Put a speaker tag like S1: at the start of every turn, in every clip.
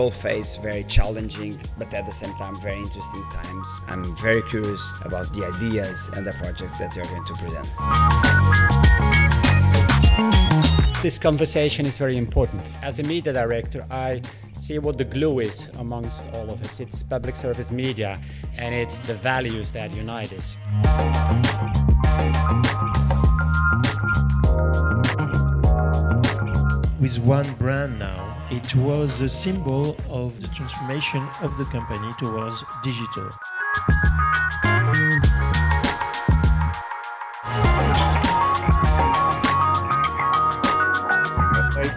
S1: We all face very challenging, but at the same time, very interesting times. I'm very curious about the ideas and the projects that you're going to present.
S2: This conversation is very important. As a media director, I see what the glue is amongst all of it. It's public service media and it's the values that unite us.
S3: With one brand now, it was a symbol of the transformation of the company towards digital.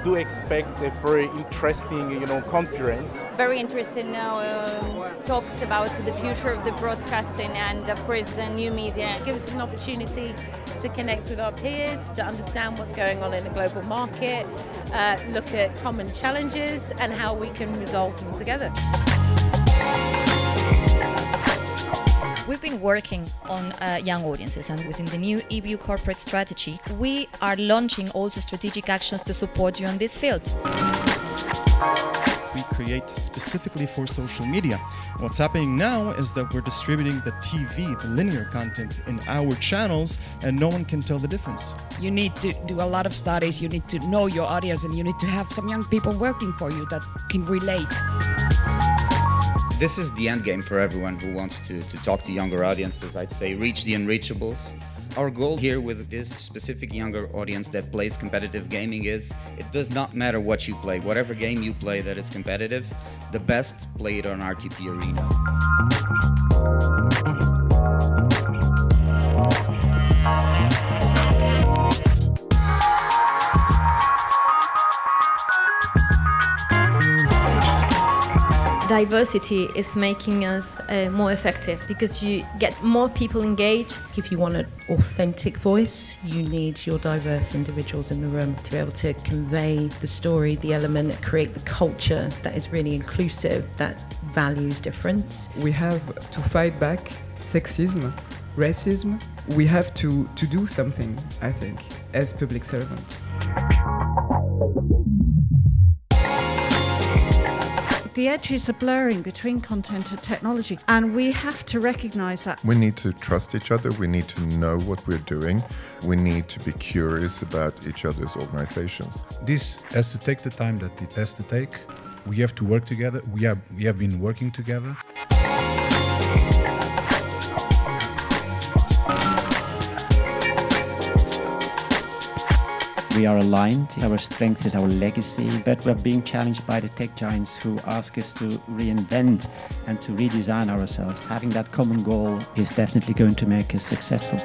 S4: Do expect a very interesting, you know, conference.
S5: Very interesting uh, talks about the future of the broadcasting and, of course, uh, new media.
S6: It gives us an opportunity to connect with our peers, to understand what's going on in the global market, uh, look at common challenges and how we can resolve them together.
S7: Been working on uh, young audiences and within the new EBU corporate strategy, we are launching also strategic actions to support you in this field.
S8: We create specifically for social media. What's happening now is that we're distributing the TV, the linear content in our channels, and no one can tell the difference.
S9: You need to do a lot of studies, you need to know your audience, and you need to have some young people working for you that can relate.
S1: This is the end game for everyone who wants to, to talk to younger audiences. I'd say reach the unreachables. Our goal here with this specific younger audience that plays competitive gaming is it does not matter what you play, whatever game you play that is competitive, the best play it on RTP Arena.
S10: Diversity is making us uh, more effective because you get more people engaged.
S6: If you want an authentic voice, you need your diverse individuals in the room to be able to convey the story, the element, create the culture that is really inclusive, that values difference.
S11: We have to fight back sexism, racism. We have to, to do something, I think, as public servants.
S9: The edges are blurring between content and technology, and we have to recognize that.
S12: We need to trust each other, we need to know what we're doing, we need to be curious about each other's organizations.
S13: This has to take the time that it has to take. We have to work together. We have, we have been working together.
S2: We are aligned, our strength is our legacy, but we're being challenged by the tech giants who ask us to reinvent and to redesign ourselves. Having that common goal is definitely going to make us successful.